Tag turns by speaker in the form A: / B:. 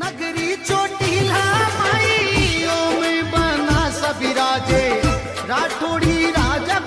A: नगरी चोटीला माई ओ में बना सभी राजे। राठौड़ी राजा